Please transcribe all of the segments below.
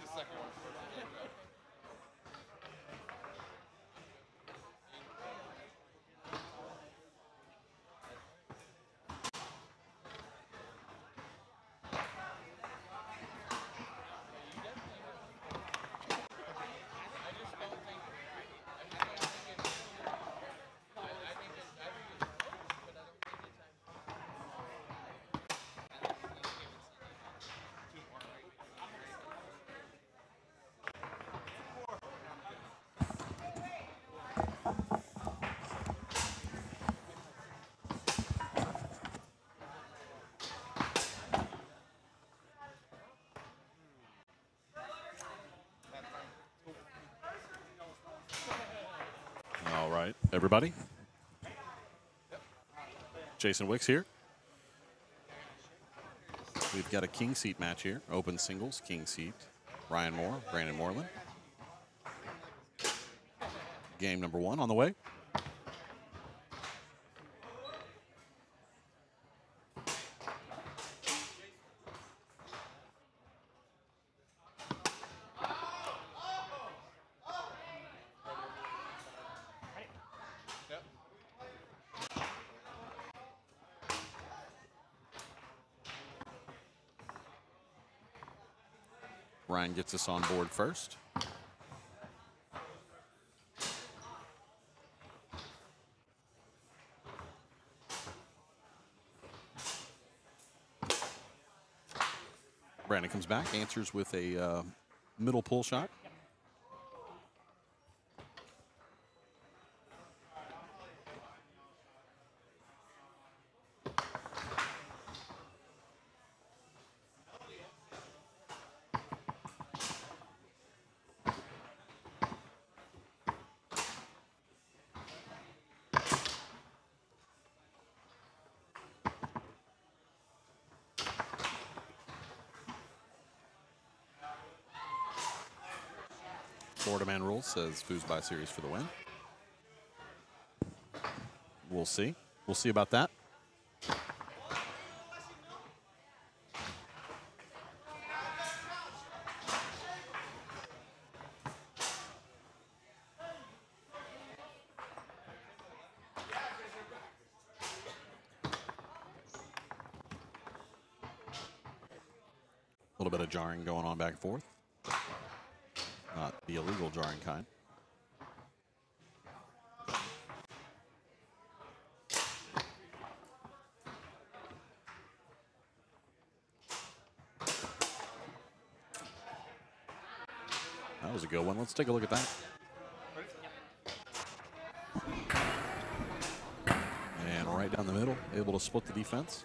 the second one. All right, everybody. Jason Wicks here. We've got a king seat match here. Open singles, king seat. Ryan Moore, Brandon Moreland. Game number one on the way. Ryan gets us on board first. Brandon comes back, answers with a uh, middle pull shot. Says Foosby series for the win. We'll see. We'll see about that. A little bit of jarring going on back and forth the illegal jarring kind. That was a good one. Let's take a look at that. And right down the middle, able to split the defense.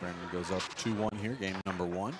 Brandon goes up 2-1 here, game number one.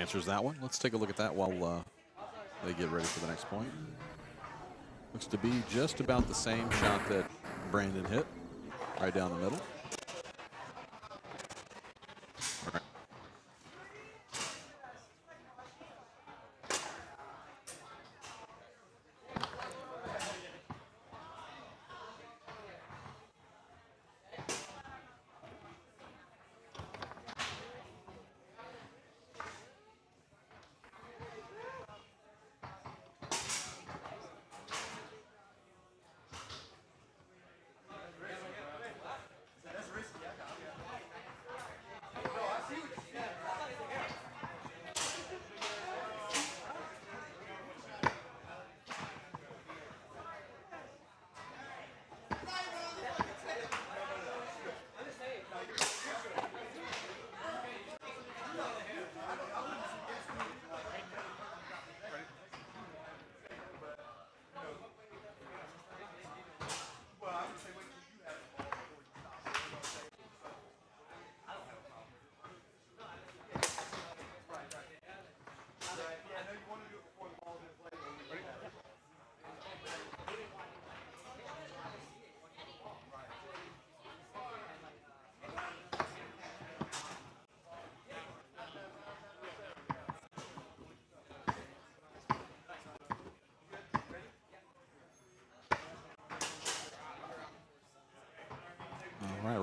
Answers that one. Let's take a look at that while uh, they get ready for the next point. Looks to be just about the same shot that Brandon hit, right down the middle.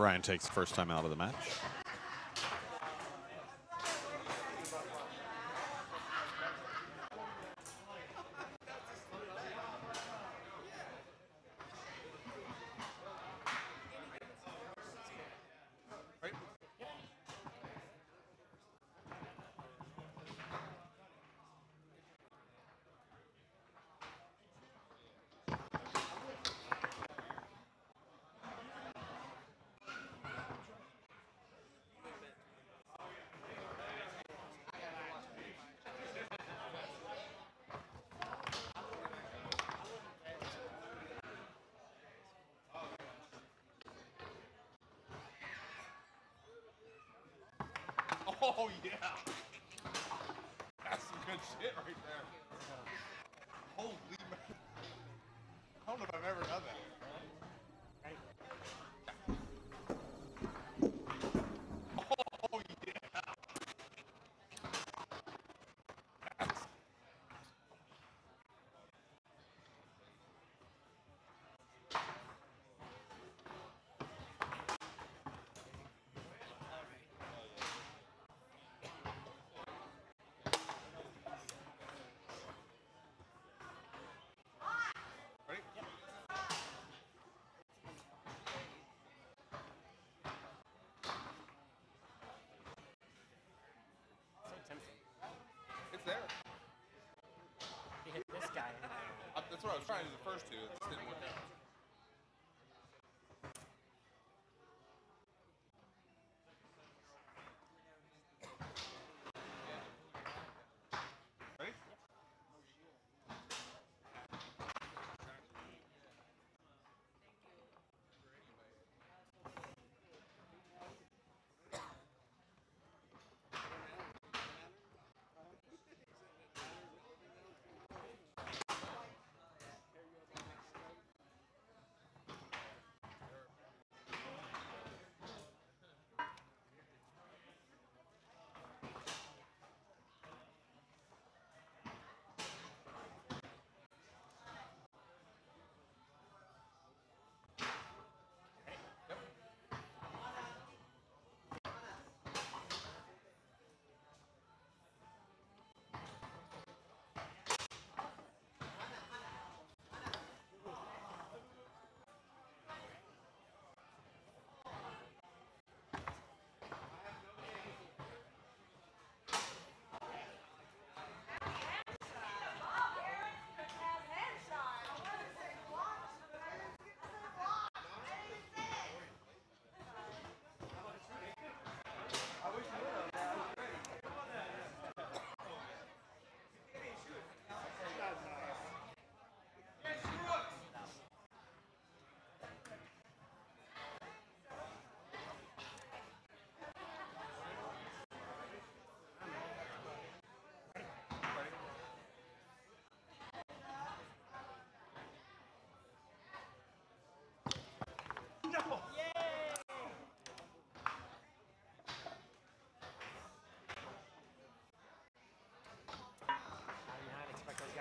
Ryan takes the first time out of the match. There. He hit this guy. Uh, That's what I was trying to do the first two.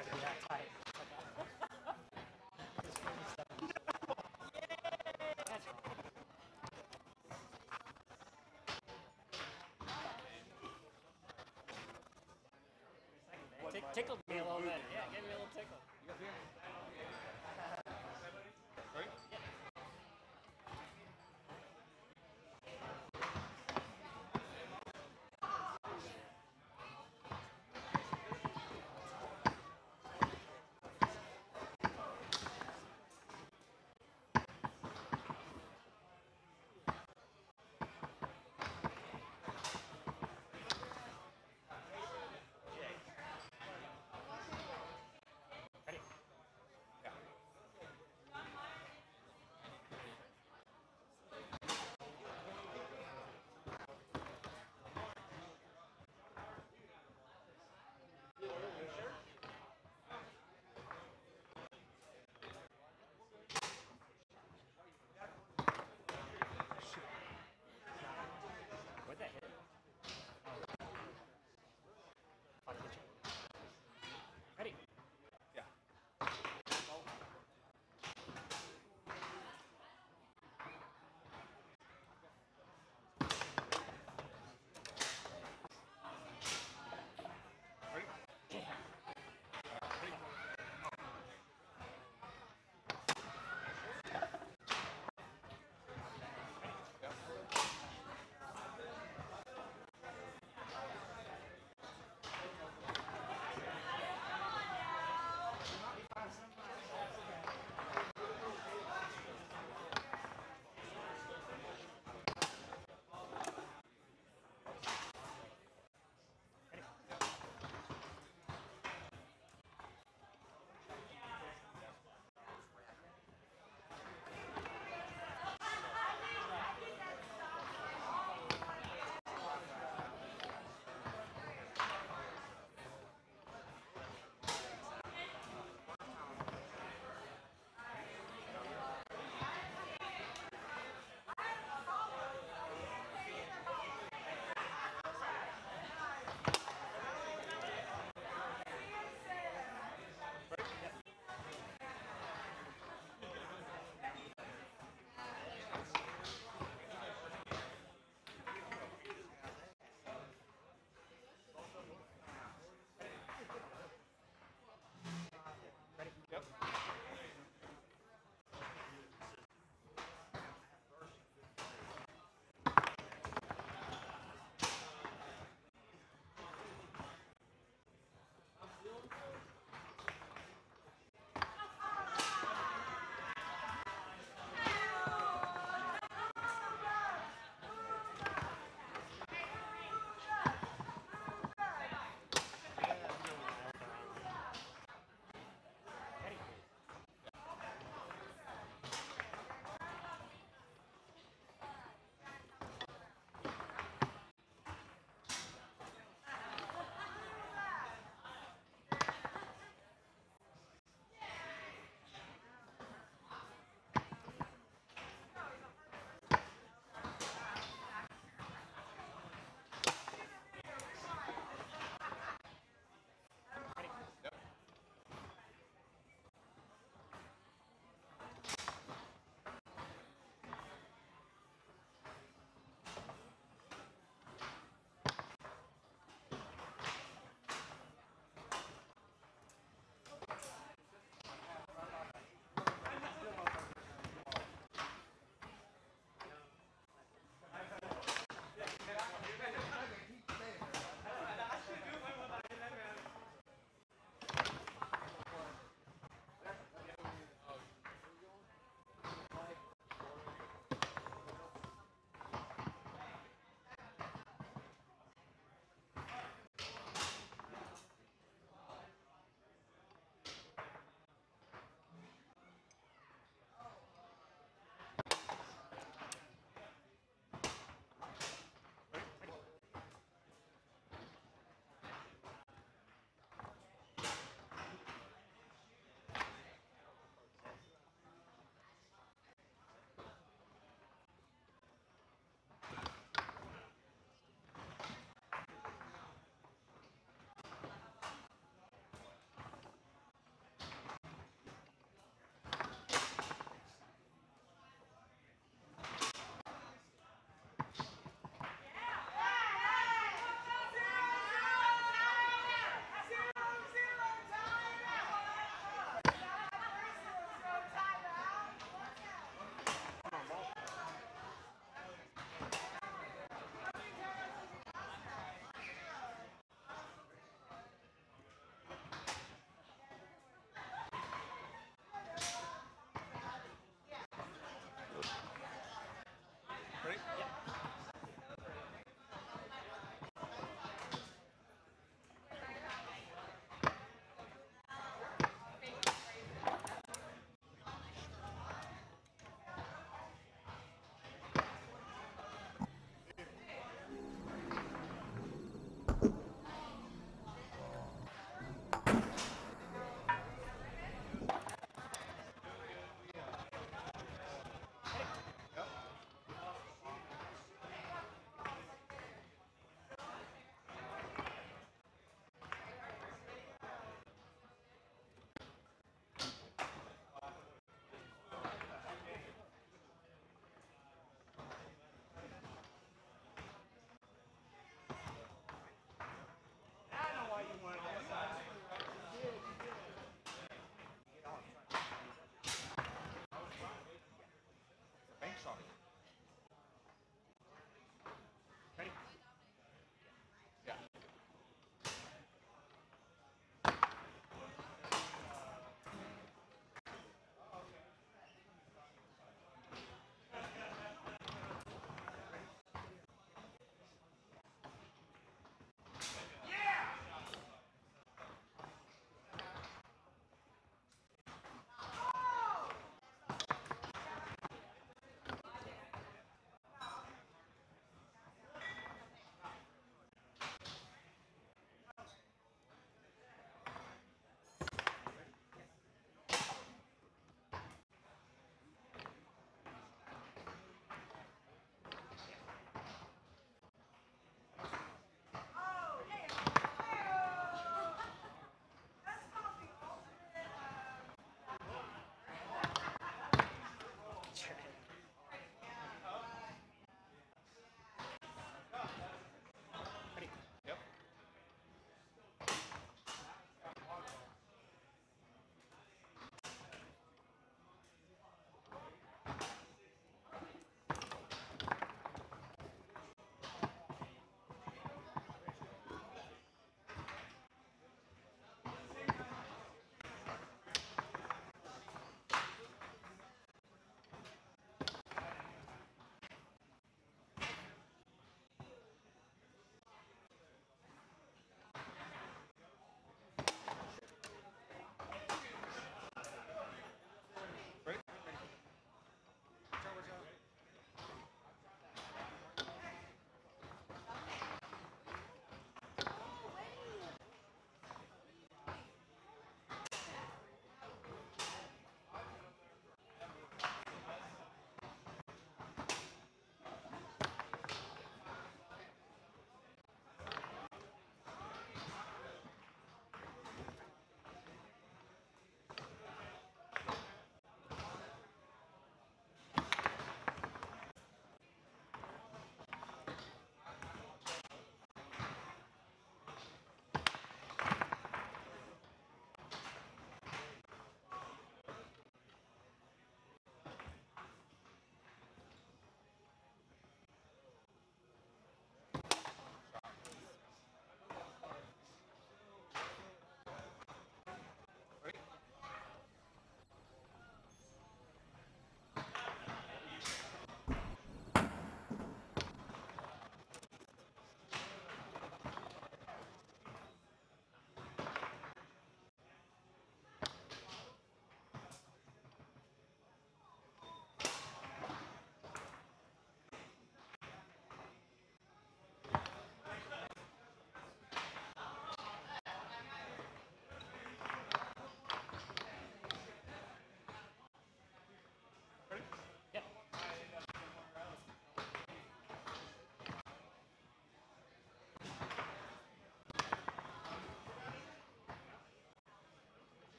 Guys be that tight. Tickled me a little bit. Yeah, give me a little tickle.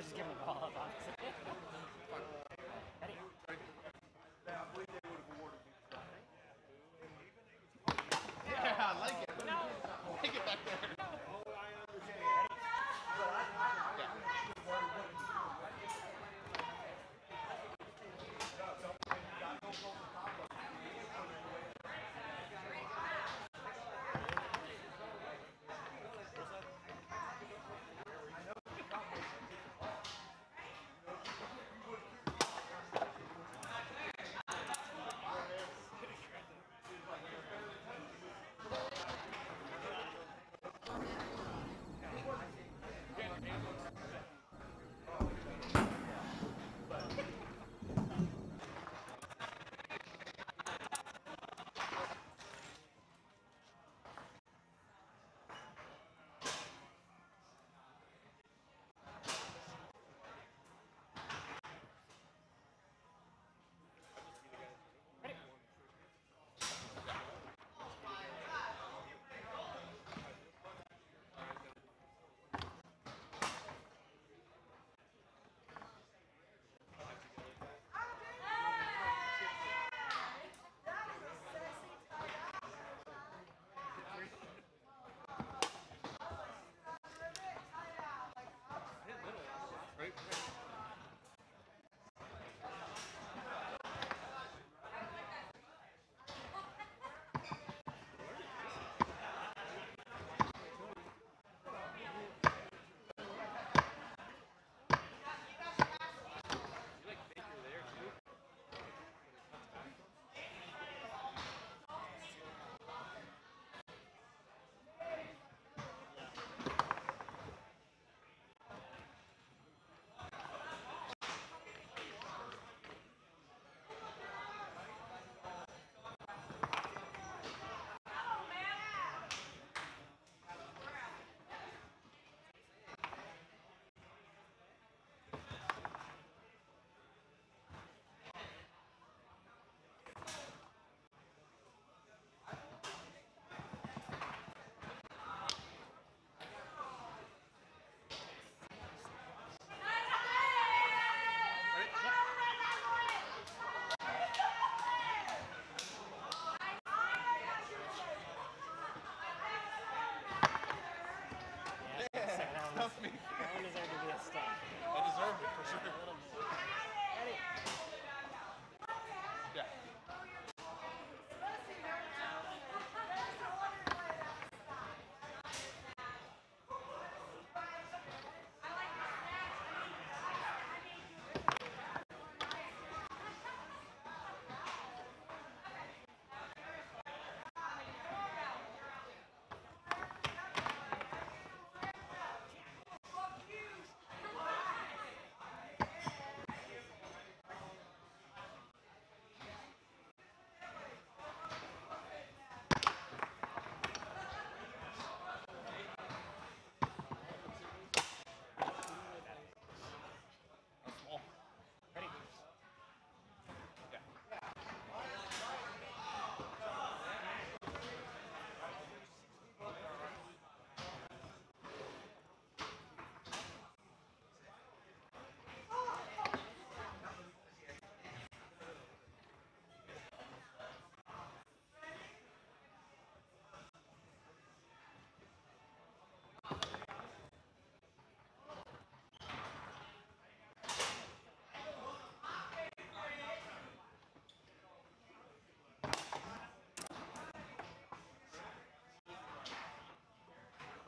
Was just giving the ball up, honestly. Yeah, I like it. Take it back there. Me. one deserved to be a stuff. I deserve it for sure.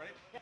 Ready?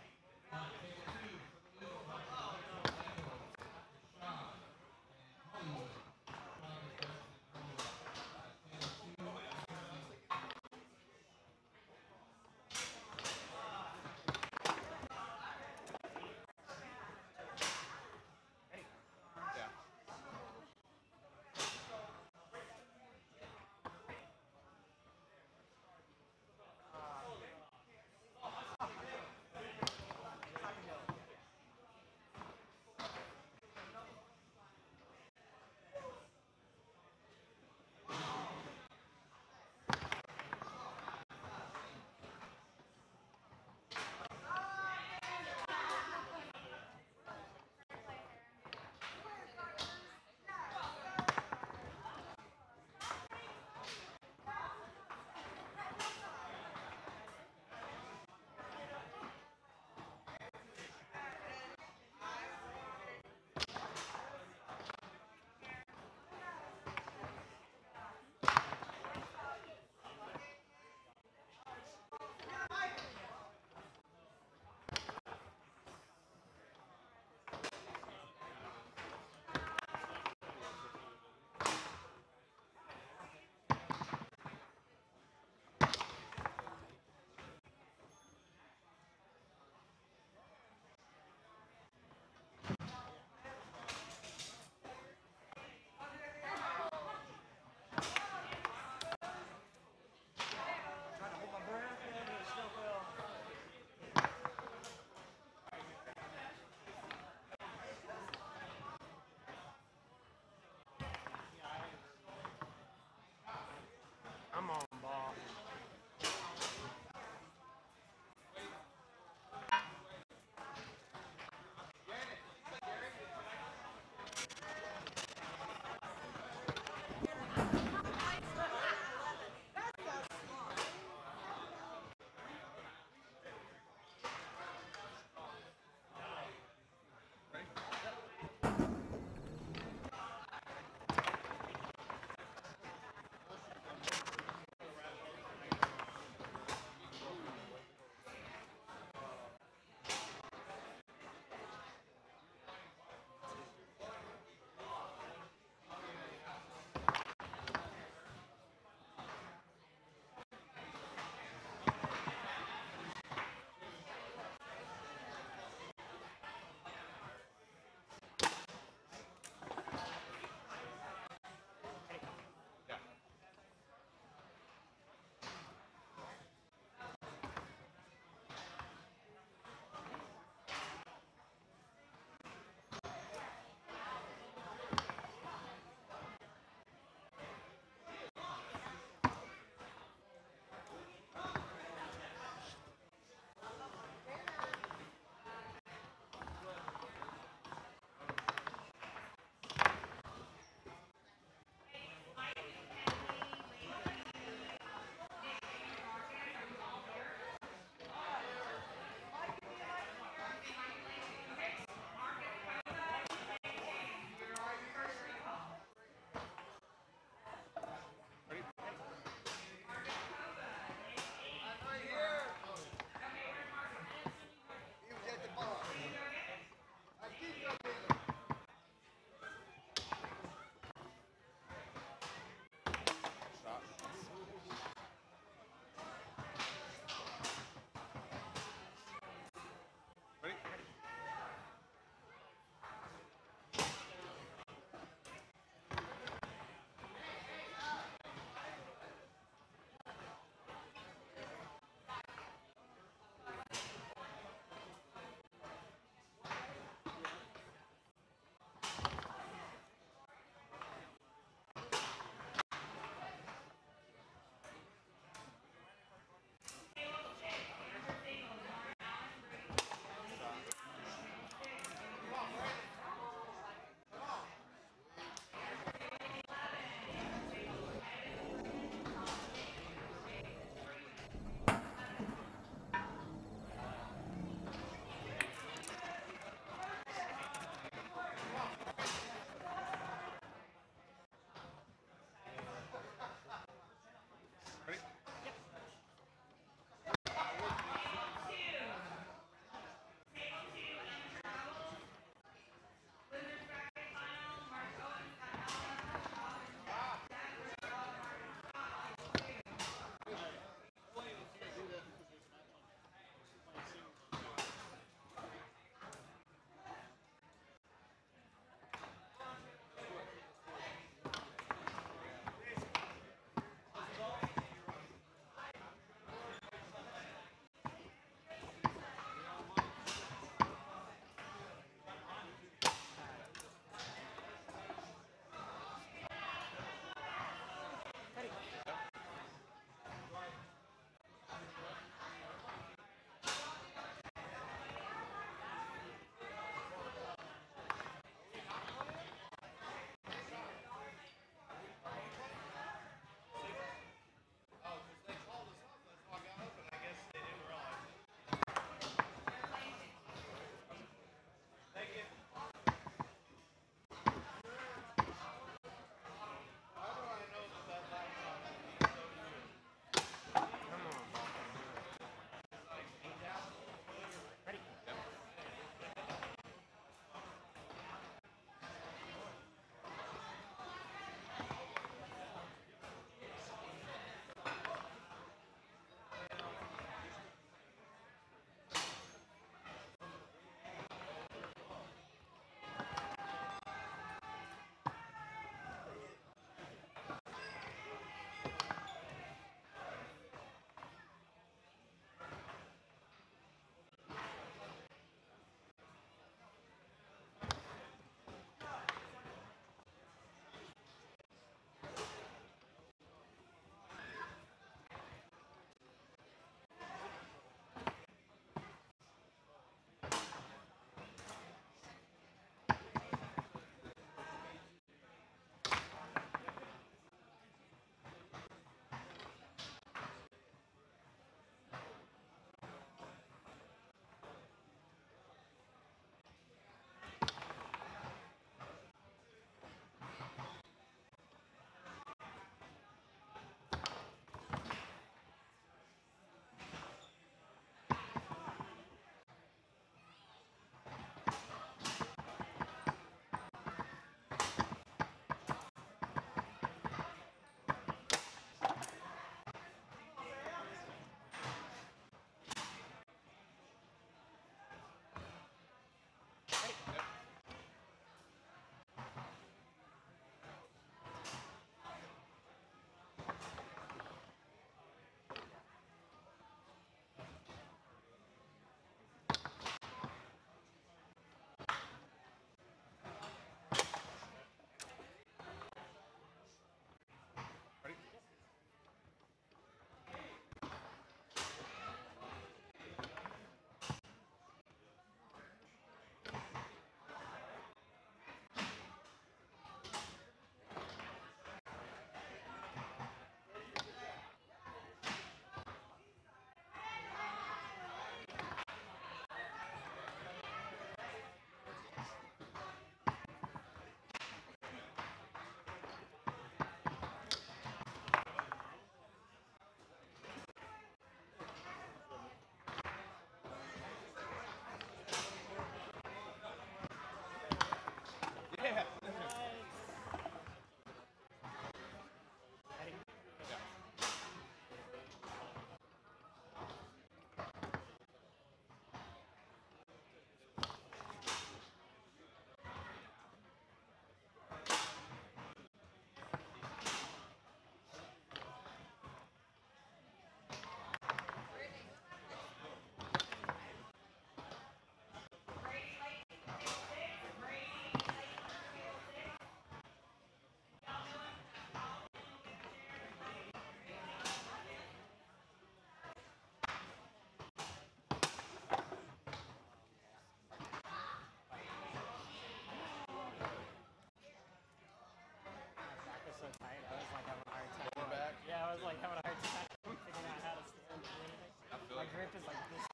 was like having a hard time figuring out how to stand or anything. My grip is like this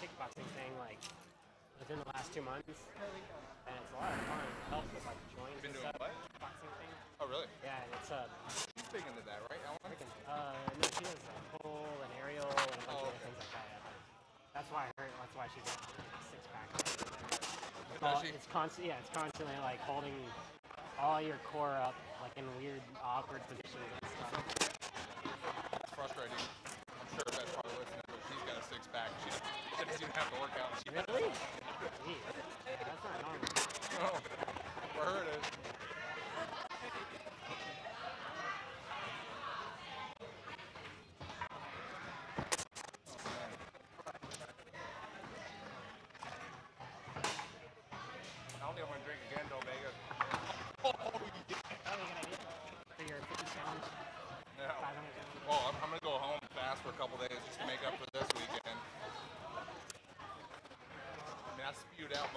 kickboxing thing like within the last two months, and it's a lot of fun. It helps with like joints Been and doing stuff. what? Kickboxing thing. Oh, really? Yeah, and it's a She's big into that, right, I Ellen? freaking. Uh, no, she does a pole and aerial and a bunch Oh, of okay. other things like that. That's why her. That's why she's got six pack. It's, all, she? it's constant. Yeah, it's constantly like holding all your core up, like in weird, awkward positions and stuff. It's frustrating. I'm sure that's probably listening, six pack. She doesn't even have to work out. She Really? That's not normal. Oh, for her it is.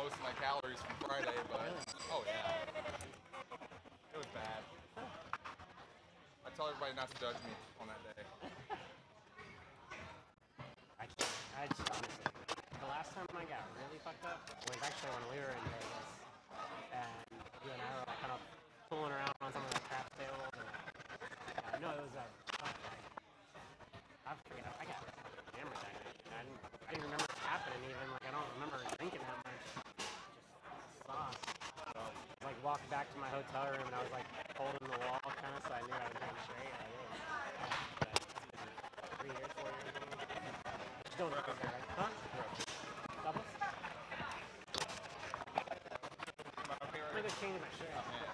Most of my calories from Friday, but oh yeah, it was bad. I tell everybody not to judge me on that day. I can't. I just honestly. The last time I got really fucked up was actually when we were in Vegas, and you and I were like kind of fooling around on some of the crap tables. And, uh, no, it was a. Uh, I forget. I got hammered that night. I didn't, I didn't remember it happening even. Like I don't remember drinking that much. Just sauce. Like walked back to my hotel room and I was like holding the wall kind of, so I knew I was going straight. It was, three years, four years. Still not that right? Huh? Doubles? My I'm favorite. gonna change my shirt.